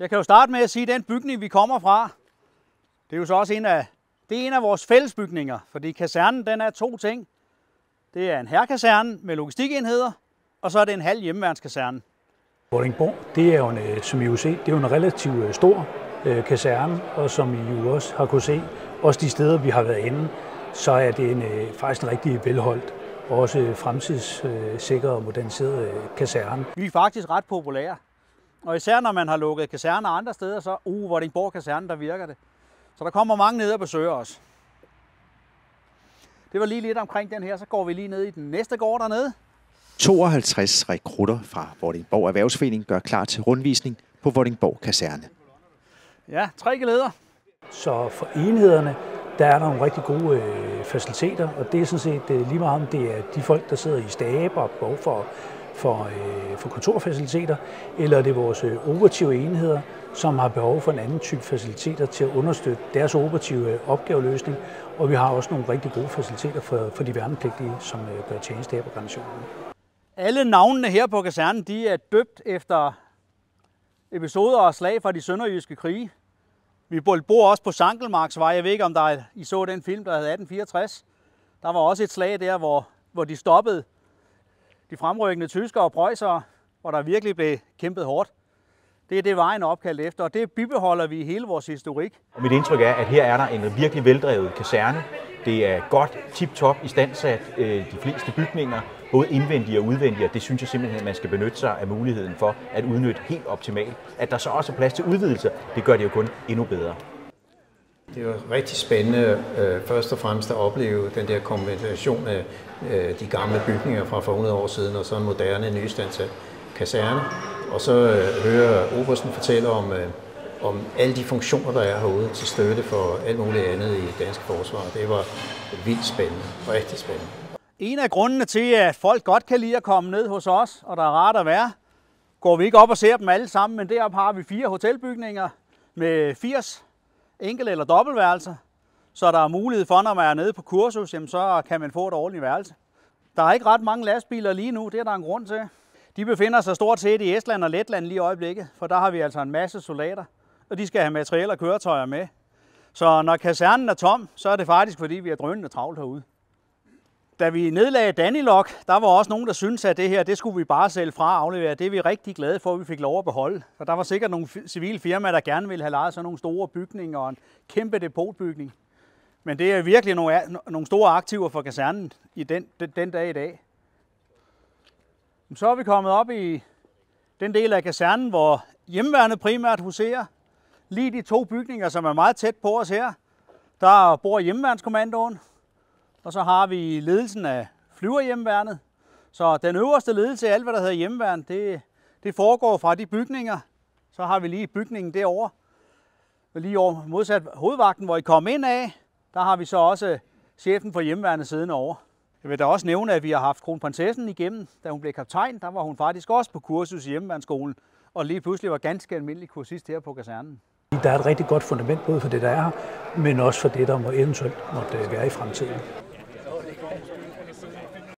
Jeg kan jo starte med at sige, at den bygning, vi kommer fra, det er jo så også en af, det er en af vores fællesbygninger, fordi kasernen den er to ting. Det er en herrekaserne med logistikenheder, og så er det en halv hjemmeværnskaserne. Vordingborg, det er jo en, øh, som I jo se, det er jo en relativt øh, stor øh, kaserne, og som I jo også har kunne se, også de steder, vi har været inde, så er det en, øh, faktisk en rigtig velholdt, og også fremtidssikker og moderniseret øh, kaserne. Vi er faktisk ret populære. Og især når man har lukket kaserner andre steder, så uh, Vordingborg kaserne, der virker det. Så der kommer mange ned og besøger os. Det var lige lidt omkring den her, så går vi lige ned i den næste gård dernede. 52 rekrutter fra Vordingborg Erhvervsforening gør klar til rundvisning på Vordingborg Kaserne. Ja, tre geleder. Så for enhederne, der er der nogle rigtig gode øh, faciliteter, og det er sådan set øh, lige meget om det er de folk, der sidder i stab og behov for, for, øh, for kontorfaciliteter, eller det vores øh, operative enheder, som har behov for en anden type faciliteter til at understøtte deres operative øh, opgaveløsning, og vi har også nogle rigtig gode faciliteter for, for de værnepligtige, som øh, gør tjeneste her på garnisonen. Alle navnene her på kasernen, de er døbt efter episoder og slag fra de sønderjyske krige. Vi bor også på Sankelmarksvej. Jeg ved ikke, om der er, I så den film, der hedder 1864. Der var også et slag der, hvor, hvor de stoppede de fremrykkende tyskere og preussere, hvor der virkelig blev kæmpet hårdt. Det er det vejen er opkaldt efter, og det bibeholder vi i hele vores historik. Og mit indtryk er, at her er der en virkelig veldrevet kaserne. Det er godt tip-top i standsat øh, de fleste bygninger, både indvendige og udvendige, og det synes jeg simpelthen, at man skal benytte sig af muligheden for at udnytte helt optimalt. At der så også er plads til udvidelser, det gør det jo kun endnu bedre. Det var rigtig spændende øh, først og fremmest at opleve den der kombination af øh, de gamle bygninger fra for 100 år siden og så en moderne nystandsat kaserne. Og så øh, høre Obersten fortælle om, øh, om alle de funktioner, der er herude til støtte for alt muligt andet i dansk forsvar. Det var vildt spændende, rigtig spændende. En af grundene til, at folk godt kan lide at komme ned hos os, og der er rart at være, går vi ikke op og ser dem alle sammen, men deroppe har vi fire hotelbygninger med 80 enkelt- eller dobbeltværelser, så der er mulighed for, når man er nede på kursus, jamen, så kan man få et ordentligt værelse. Der er ikke ret mange lastbiler lige nu, det er der en grund til. De befinder sig stort set i Estland og Letland lige i øjeblikket, for der har vi altså en masse soldater, og de skal have materiel og køretøjer med. Så når kasernen er tom, så er det faktisk, fordi vi er drønende travlt herude. Da vi nedlagde Danilok, der var også nogen, der syntes, at det her, det skulle vi bare sælge fra og aflevere. Det er vi rigtig glade for, at vi fik lov at beholde. For der var sikkert nogle civile firmaer, der gerne ville have lejet sådan nogle store bygninger og en kæmpe depotbygning. Men det er virkelig nogle, nogle store aktiver for kasernen i den, den, den dag i dag. Så er vi kommet op i den del af kasernen, hvor hjemmeværende primært huserer. Lige de to bygninger, som er meget tæt på os her, der bor hjemmeværnskommandoen, og så har vi ledelsen af flyverhjemmeværnet. Så den øverste ledelse af alt, hvad der hedder hjemmeværn, det, det foregår fra de bygninger. Så har vi lige bygningen derovre, lige over modsat hovedvagten, hvor I kom ind af. Der har vi så også chefen for hjemmeværnet siddende over. Jeg vil da også nævne, at vi har haft kronprinsessen igennem. Da hun blev kaptajn, der var hun faktisk også på kursus i hjemmeværnsskolen, og lige pludselig var ganske almindelig kursist her på kasernen. Der er et rigtig godt fundament både for det, der er her, men også for det, der må eventuelt måtte være i fremtiden.